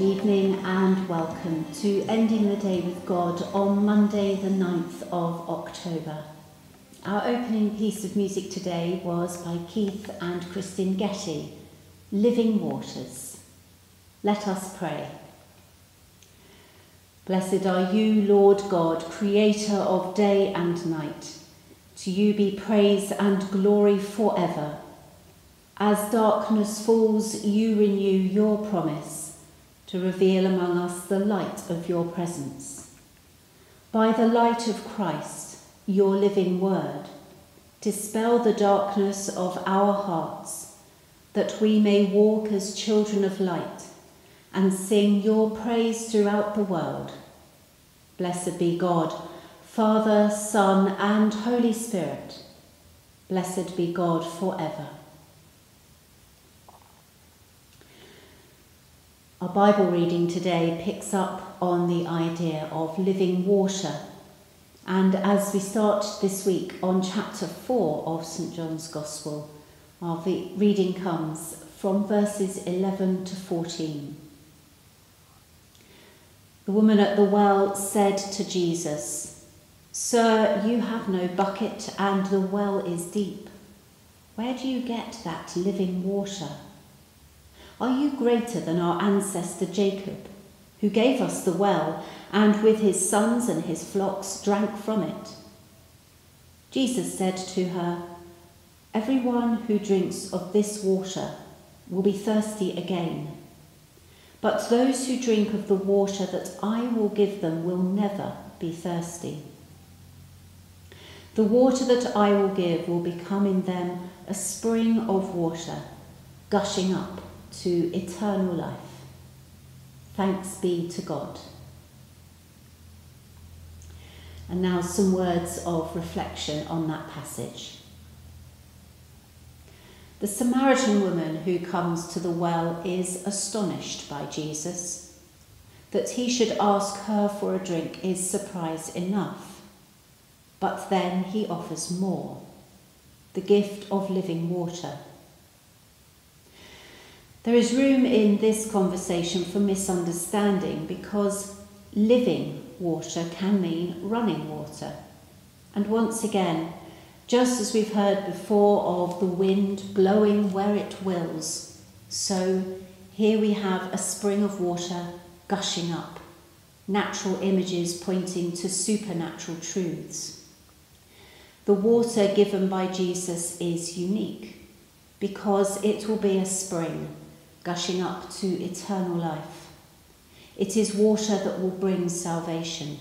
Good evening and welcome to Ending the Day with God on Monday, the 9th of October. Our opening piece of music today was by Keith and Christine Getty, Living Waters. Let us pray. Blessed are you, Lord God, creator of day and night. To you be praise and glory forever. As darkness falls, you renew your promise to reveal among us the light of your presence. By the light of Christ, your living word, dispel the darkness of our hearts, that we may walk as children of light and sing your praise throughout the world. Blessed be God, Father, Son, and Holy Spirit. Blessed be God forever. Our Bible reading today picks up on the idea of living water. And as we start this week on chapter 4 of St John's Gospel, our reading comes from verses 11 to 14. The woman at the well said to Jesus, Sir, you have no bucket and the well is deep. Where do you get that living water? Are you greater than our ancestor Jacob, who gave us the well and with his sons and his flocks drank from it? Jesus said to her, Everyone who drinks of this water will be thirsty again. But those who drink of the water that I will give them will never be thirsty. The water that I will give will become in them a spring of water, gushing up to eternal life. Thanks be to God. And now some words of reflection on that passage. The Samaritan woman who comes to the well is astonished by Jesus. That he should ask her for a drink is surprise enough. But then he offers more the gift of living water. There is room in this conversation for misunderstanding because living water can mean running water. And once again, just as we've heard before of the wind blowing where it wills, so here we have a spring of water gushing up, natural images pointing to supernatural truths. The water given by Jesus is unique because it will be a spring gushing up to eternal life. It is water that will bring salvation.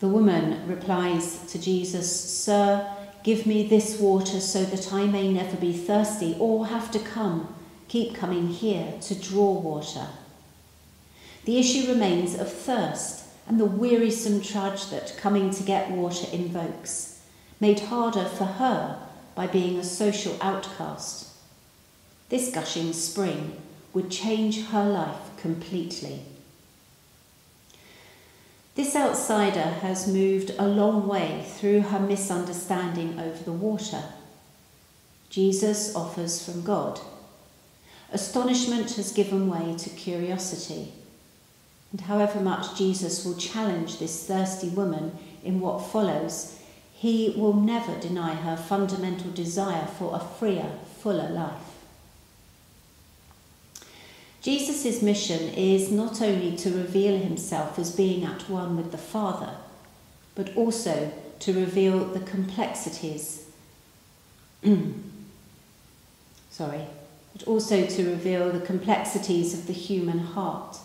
The woman replies to Jesus, Sir, give me this water so that I may never be thirsty or have to come, keep coming here to draw water. The issue remains of thirst and the wearisome trudge that coming to get water invokes, made harder for her by being a social outcast. This gushing spring would change her life completely. This outsider has moved a long way through her misunderstanding over the water. Jesus offers from God. Astonishment has given way to curiosity. And however much Jesus will challenge this thirsty woman in what follows, he will never deny her fundamental desire for a freer, fuller life. Jesus' mission is not only to reveal himself as being at one with the Father, but also to reveal the complexities. sorry, but also to reveal the complexities of the human heart.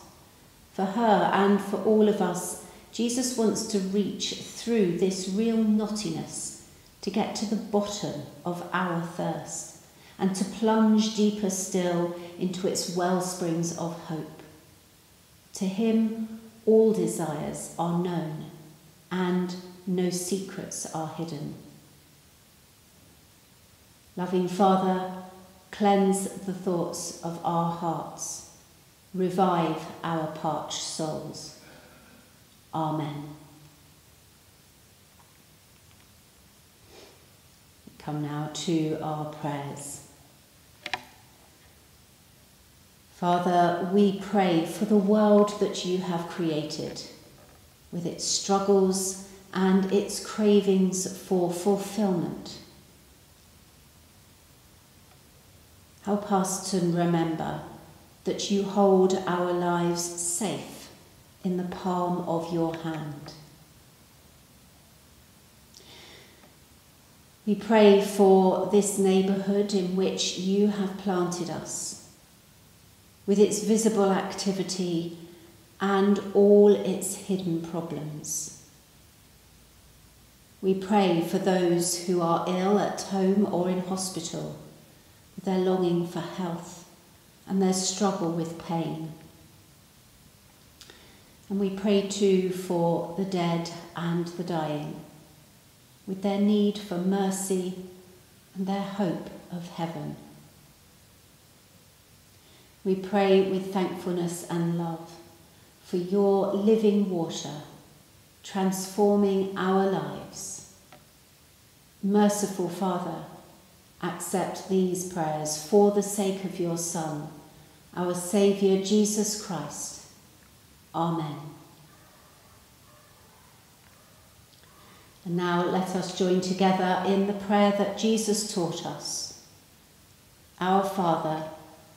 For her and for all of us, Jesus wants to reach through this real knottiness to get to the bottom of our thirst and to plunge deeper still into its well springs of hope. To him, all desires are known and no secrets are hidden. Loving Father, cleanse the thoughts of our hearts, revive our parched souls. Amen. Come now to our prayers. Father, we pray for the world that you have created, with its struggles and its cravings for fulfillment. Help us to remember that you hold our lives safe in the palm of your hand. We pray for this neighbourhood in which you have planted us, with its visible activity and all its hidden problems. We pray for those who are ill at home or in hospital, with their longing for health and their struggle with pain. And we pray too for the dead and the dying with their need for mercy and their hope of heaven. We pray with thankfulness and love for your living water transforming our lives. Merciful Father, accept these prayers for the sake of your Son, our Saviour Jesus Christ. Amen. And now let us join together in the prayer that Jesus taught us. Our Father,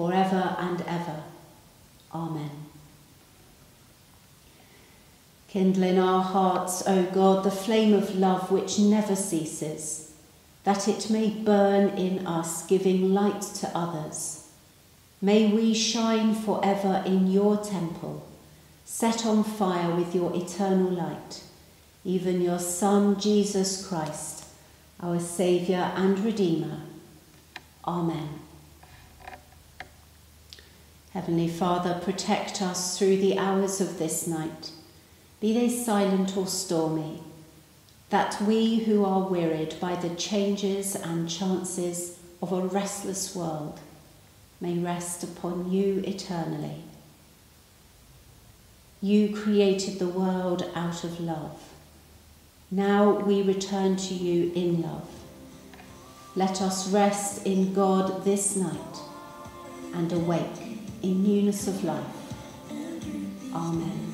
forever and ever. Amen. Kindle in our hearts, O God, the flame of love which never ceases, that it may burn in us, giving light to others. May we shine forever in your temple, set on fire with your eternal light even your Son, Jesus Christ, our Saviour and Redeemer. Amen. Heavenly Father, protect us through the hours of this night, be they silent or stormy, that we who are wearied by the changes and chances of a restless world may rest upon you eternally. You created the world out of love now we return to you in love. Let us rest in God this night and awake in newness of life. Amen.